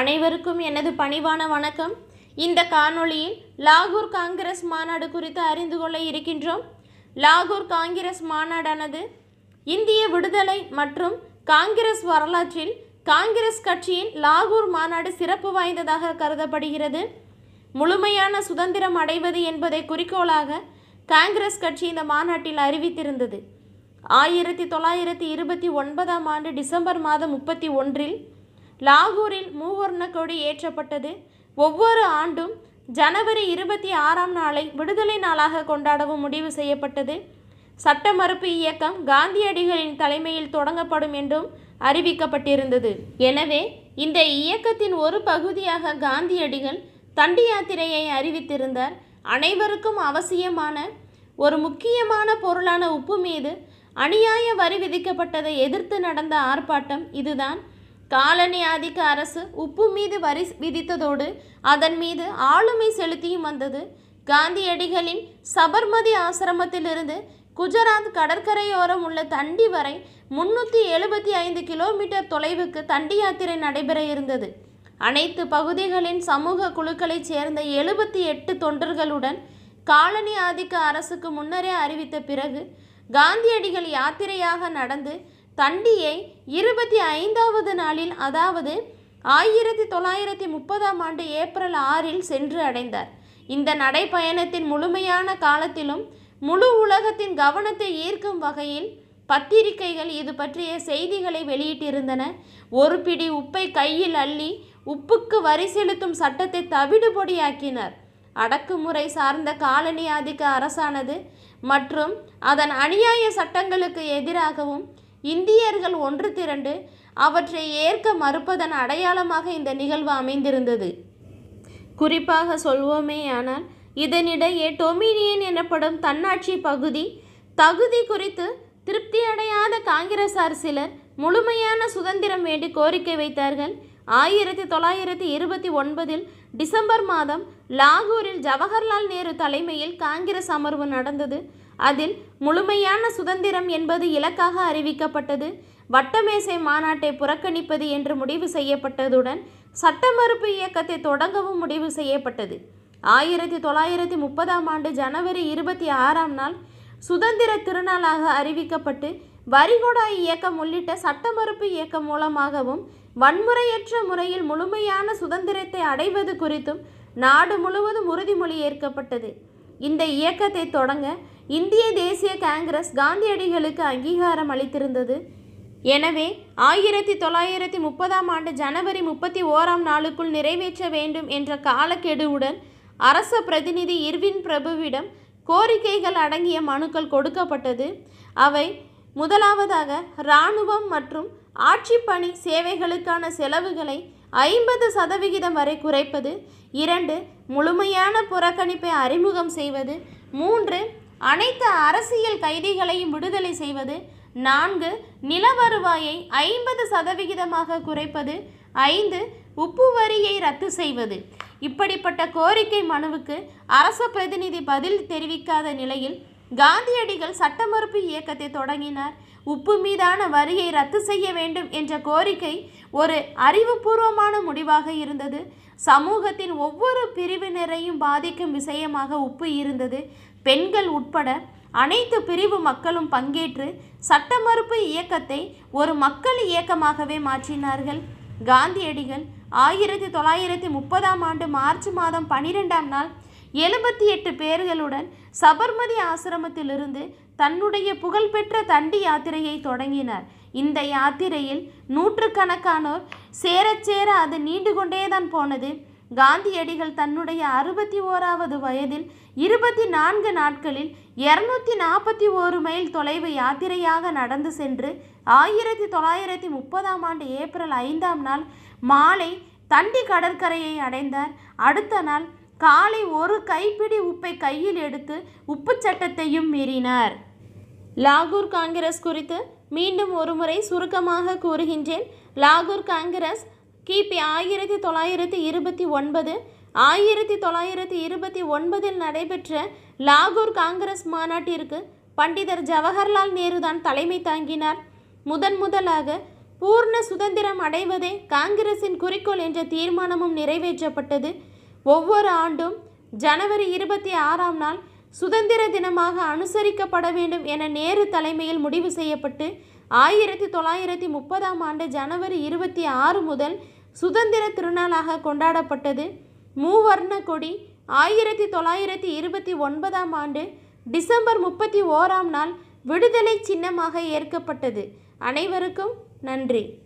அனைவருக்கும் எனது பணிவான வணக்கம். இந்த காணொளியில் லாகூர் காங்கிரஸ் மாநாடு குறித்து அறிந்து கொள்ள இருக்கின்றோம். லாகூர் காங்கிரஸ் மாநாடானது இந்திய விடுதலை மற்றும் காங்கிரஸ் வரலாற்றில் காங்கிரஸ் கட்சியின் லாகூர் மாநாடு சிறப்பு வாய்ந்ததாக கருதப்படுகிறது. முழுமையான சுதந்திரம் அடைவது என்பதை குறிக்கோளாக காங்கிரஸ் கட்சி இந்த மாநாட்டில் அறிவித்திருந்தது. ஆயிரத்தி தொள்ளாயிரத்தி இருபத்தி ஒன்பதாம் ஆண்டு டிசம்பர் மாதம் முப்பத்தி ஒன்றில் லாகூரில் மூவர்ண கொடி ஏற்றப்பட்டது. ஒவ்வொரு ஆண்டும் ஜனவரி இருபத்தி ஆறாம் நாளை விடுதலை நாளாக கொண்டாடவும் முடிவு செய்யப்பட்டது. சட்ட மறுப்பு இயக்கம் காந்தியடிகளின் தலைமையில் தொடங்கப்படும் என்றும் அறிவிக்கப்பட்டிருந்தது. எனவே இந்த இயக்கத்தின் ஒரு பகுதியாக காந்தியடிகள் தண்டி யாத்திரையை அறிவித்திருந்தார். அனைவருக்கும் அவசியமான ஒரு முக்கியமான பொருளான உப்பு மீது அநியாய வரி விதிக்கப்பட்டதை எதிர்த்து நடந்த ஆர்ப்பாட்டம் இதுதான். காலனி ஆதிக்க அரசு உப்பு மீது வரி விதித்ததோடு அதன் மீது ஆளுமை செலுத்தியும் வந்தது. காந்தியடிகளின் சபர்மதி ஆசிரமத்திலிருந்து குஜராத் கடற்கரையோரம் உள்ள தண்டி வரை முன்னூற்றி எழுபத்தி ஐந்து கிலோமீட்டர் தொலைவுக்கு தண்டி யாத்திரை நடைபெற இருந்தது. அனைத்து பகுதிகளின் சமூக குழுக்களைச் சேர்ந்த எழுபத்தி எட்டு தொண்டர்களுடன் காலனி ஆதிக்க அரசுக்கு முன்னரே அறிவித்த பிறகு காந்தியடிகள் யாத்திரையாக நடந்து தண்டியை இருபத்தி ஐந்தாவது நாளில் அதாவது ஆயிரத்தி தொள்ளாயிரத்தி முப்பதாம் ஆண்டு ஏப்ரல் ஆறில் சென்று அடைந்தார். இந்த நடைப்பயணத்தின் முழுமையான காலத்திலும் முழு உலகத்தின் கவனத்தை ஈர்க்கும் வகையில் பத்திரிகைகள் இது பற்றிய செய்திகளை வெளியிட்டிருந்தன. ஒரு பிடி உப்பை கையில் அள்ளி உப்புக்கு வரி செலுத்தும் சட்டத்தை தவிடுபொடியாக்கினர். அடக்குமுறை சார்ந்த காலனி ஆதிக்க அரசானது மற்றும் அதன் அநியாய சட்டங்களுக்கு எதிராகவும் இந்தியர்கள் ஒன்று திரண்டு அவற்றை ஏற்க மறுப்பதன் அடையாளமாக இந்த நிகழ்வு அமைந்திருந்தது. குறிப்பாக சொல்வோமேயானால் இதனிடையே டொமினியன் எனப்படும் தன்னாட்சி பகுதி தகுதி குறித்து திருப்தி அடையாத காங்கிரசார் சிலர் முழுமையான சுதந்திரம் வேண்டி கோரிக்கை வைத்தார்கள். ஆயிரத்தி தொள்ளாயிரத்தி இருபத்தி ஒன்பதில் டிசம்பர் மாதம் லாகூரில் ஜவஹர்லால் நேரு தலைமையில் காங்கிரஸ் அமர்வு நடந்தது. அதில் முழுமையான சுதந்திரம் என்பது இலக்காக அறிவிக்கப்பட்டது. வட்டமேசை மாநாட்டை புறக்கணிப்பது என்று முடிவு செய்யப்பட்டதுடன் சட்ட மறுப்பு இயக்கத்தை தொடங்கவும் முடிவு செய்யப்பட்டது. ஆயிரத்தி தொள்ளாயிரத்தி முப்பதாம் ஆண்டு ஜனவரி இருபத்தி ஆறாம் நாள் சுதந்திர திருநாளாக அறிவிக்கப்பட்டு வரிகொடா இயக்கம் உள்ளிட்ட சட்ட மறுப்பு இயக்கம் மூலமாகவும் வன்முறையற்ற முறையில் முழுமையான சுதந்திரத்தை அடைவது குறித்தும் நாடு முழுவதும் உறுதிமொழி ஏற்கப்பட்டது இந்த இயக்கத்தை தொடங்க இந்திய தேசிய காங்கிரஸ் காந்தியடிகளுக்கு அங்கீகாரம் அளித்திருந்தது. எனவே ஆயிரத்தி தொள்ளாயிரத்தி முப்பதாம் ஆண்டு ஜனவரி முப்பத்தி ஓராம் நாளுக்குள் நிறைவேற்ற வேண்டும் என்ற காலக்கெடுவுடன் அரச பிரதிநிதி இர்வின் பிரபுவிடம் கோரிக்கைகள் அடங்கிய மனுக்கள் கொடுக்கப்பட்டது. அவை முதலாவதாக இராணுவம் மற்றும் ஆட்சி பணி சேவைகளுக்கான செலவுகளை ஐம்பது சதவிகிதம் வரை குறைப்பது இரண்டு முழுமையான புறக்கணிப்பை அறிமுகம் செய்வது மூன்று அனைத்து அரசியல் கைதிகளையும் விடுதலை செய்வது நான்கு நில வருவாயை ஐம்பது சதவிகிதமாக குறைப்பது ஐந்து உப்பு வரியை ரத்து செய்வது. இப்படிப்பட்ட கோரிக்கை மனுவுக்கு அரச பிரதிநிதி பதில் தெரிவிக்காத நிலையில் காந்தியடிகள் சட்டமறுப்பு இயக்கத்தை தொடங்கினார். உப்பு மீதான வரியை ரத்து செய்ய வேண்டும் என்ற கோரிக்கை ஒரு அறிவுபூர்வமான முடிவாக இருந்தது. சமூகத்தின் ஒவ்வொரு பிரிவினரையும் பாதிக்கும் விஷயமாக உப்பு இருந்தது. பெண்கள் உட்பட அனைத்து பிரிவு மக்களும் பங்கேற்று சட்ட மறுப்பு இயக்கத்தை ஒரு மக்கள் இயக்கமாகவே மாற்றினார்கள். காந்தியடிகள் ஆயிரத்தி தொள்ளாயிரத்தி முப்பதாம் ஆண்டு மார்ச் மாதம் பனிரெண்டாம் நாள் எழுபத்தி எட்டு பேர்களுடன் சபர்மதி ஆசிரமத்திலிருந்து தன்னுடைய புகழ்பெற்ற தண்டி யாத்திரையை தொடங்கினார். இந்த யாத்திரையில் நூற்றுக்கணக்கானோர் சேரச் சேர அது நீண்டு கொண்டேதான் போனது. காந்தியடிகள் தன்னுடைய அறுபத்தி ஓராவது வயதில் இருபத்தி நான்கு நாட்களில் இருநூத்தி நாற்பத்தி ஓரு மைல் தொலைவு யாத்திரையாக நடந்து சென்று ஆயிரத்தி தொள்ளாயிரத்தி முப்பதாம் ஆண்டு ஏப்ரல் ஐந்தாம் நாள் மாலை தண்டி கடற்கரையை அடைந்தார். அடுத்த நாள் காலை ஒரு கைப்பிடி உப்பை கையில் எடுத்து உப்பு சட்டத்தையும் மீறினார். லாகூர் காங்கிரஸ் குறித்து மீண்டும் ஒருமுறை சுருக்கமாக கூறுகின்றேன். லாகூர் காங்கிரஸ் கிபி ஆயிரத்தி தொள்ளாயிரத்தி இருபத்தி ஒன்பது ஆயிரத்தி தொள்ளாயிரத்தி இருபத்தி ஒன்பதில் நடைபெற்ற லாகூர் காங்கிரஸ் மாநாட்டிற்கு பண்டிதர் ஜவஹர்லால் நேரு தான் தலைமை தாங்கினார். முதன் முதலாக பூர்ண சுதந்திரம் அடைவதே காங்கிரசின் குறிக்கோள் என்ற தீர்மானமும் நிறைவேற்றப்பட்டது. ஒவ்வொரு ஆண்டும் ஜனவரி இருபத்தி ஆறாம் நாள் சுதந்திர தினமாக அனுசரிக்கப்பட வேண்டும் என நேரு தலைமையில் முடிவு செய்யப்பட்டு ஆயிரத்தி தொள்ளாயிரத்தி முப்பதாம் ஆண்டு ஜனவரி இருபத்தி ஆறு முதல் சுதந்திர திருநாளாக கொண்டாடப்பட்டது. மூவர்ண கொடி ஆயிரத்தி தொள்ளாயிரத்தி இருபத்தி ஒன்பதாம் ஆண்டு டிசம்பர் முப்பத்தி ஓராம் நாள் விடுதலை சின்னமாக ஏற்கப்பட்டது. அனைவருக்கும் நன்றி.